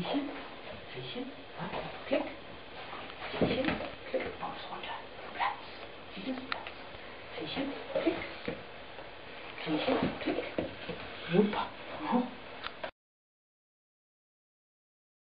Riechen, riechen, klick, riechen, klick, Maus runter, Platz, dieses Platz, riechen, klick, riechen, klick, super.